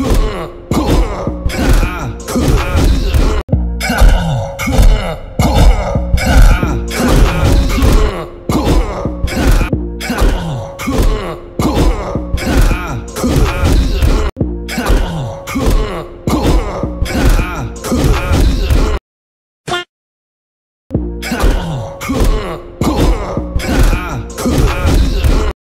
Huh.